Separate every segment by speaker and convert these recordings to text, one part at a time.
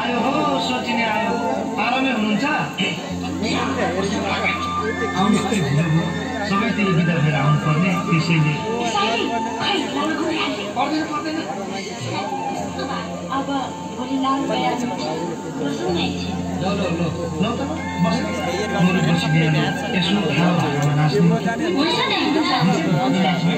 Speaker 1: आयो हो सोचिने आयो आरामै हुनुहुन्छ सबैतिर बिदा भएर आउनुपर्ने त्यसैले
Speaker 2: अब भोलि
Speaker 1: ल ल ल यसो नाच्ने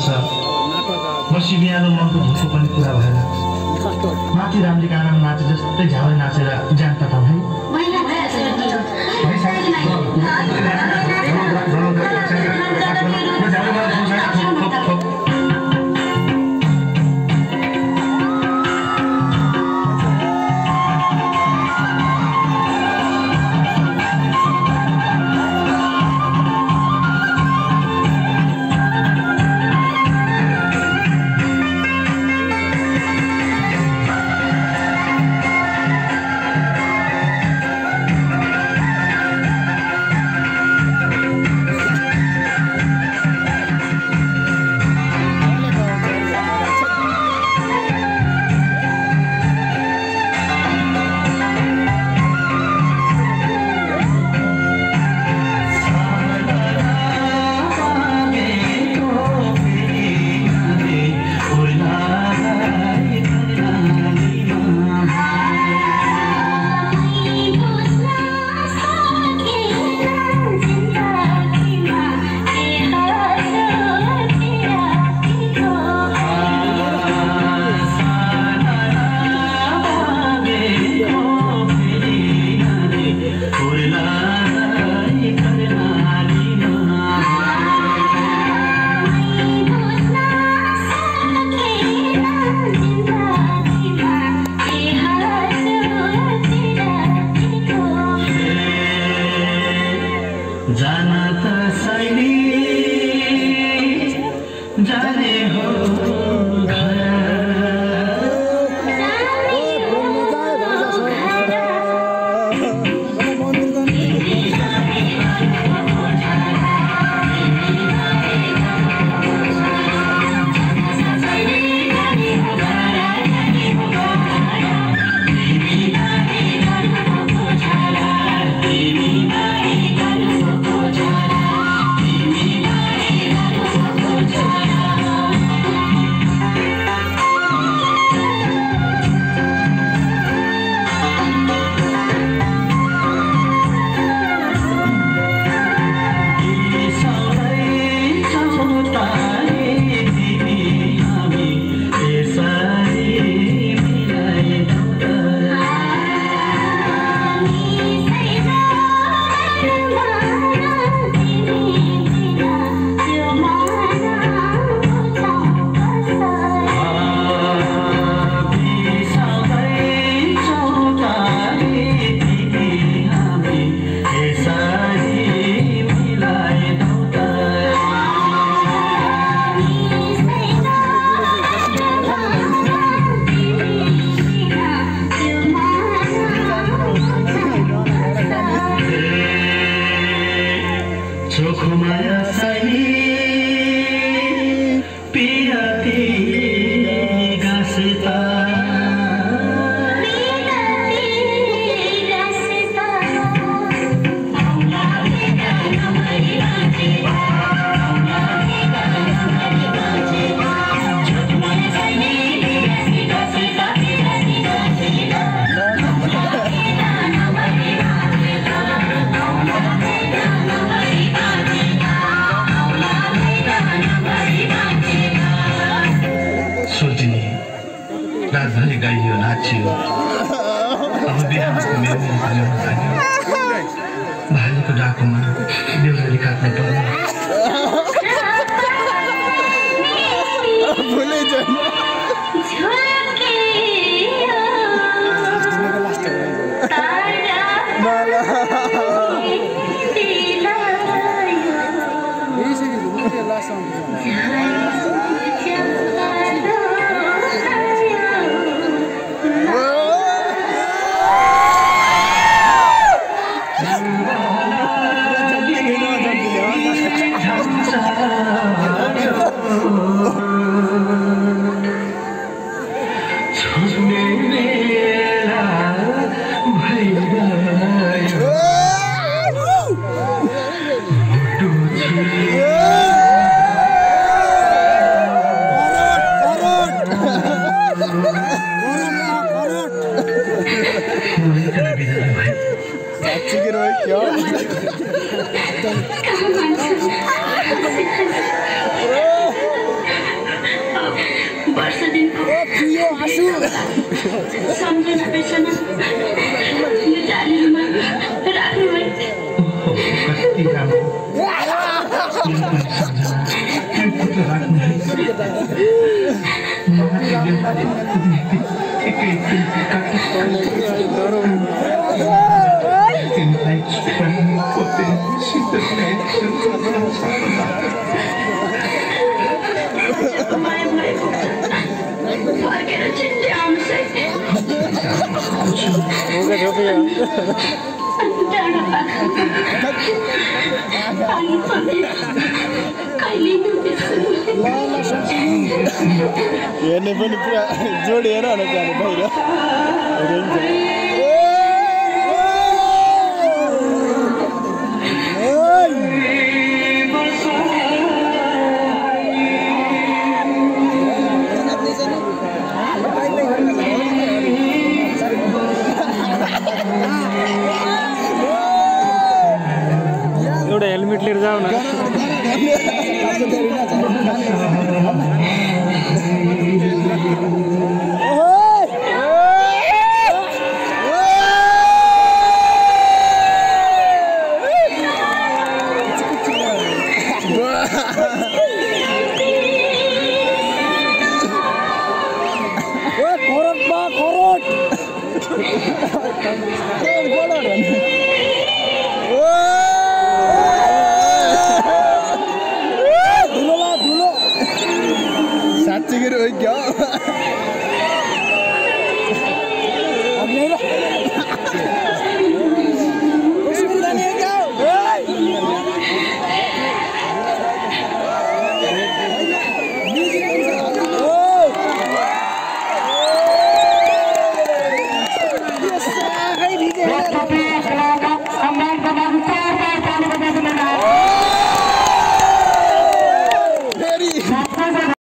Speaker 1: रहेछ बसी बिहान मनको धुको पनि पुरा भएन माथि रामले गानामा नाचे जस्तै झ्याउले नाचेर ज्यान त भाइ than Bahaya, bahaya. Bahaya
Speaker 3: da ako man
Speaker 2: di معصوم سامجن أبيشنا يجعلي ما رأي ويت
Speaker 1: Thank you. राम्रो मेरो पनि सम्झना त्यो फोटो राख्नु है माथि बेलुकाले एकै तिमीलाई चुपानी पोते सिद्धलाई
Speaker 2: माया भएको फर्केर छिट्टै आउनु
Speaker 1: आउँछु
Speaker 3: होगा रोपिया
Speaker 2: डाँडा पानी पर्ने कहिले
Speaker 3: हेर्ने पनि पुरा जोडिएर होला जाने बाहिर एउटा हेलमेट કેટલી રજા આવના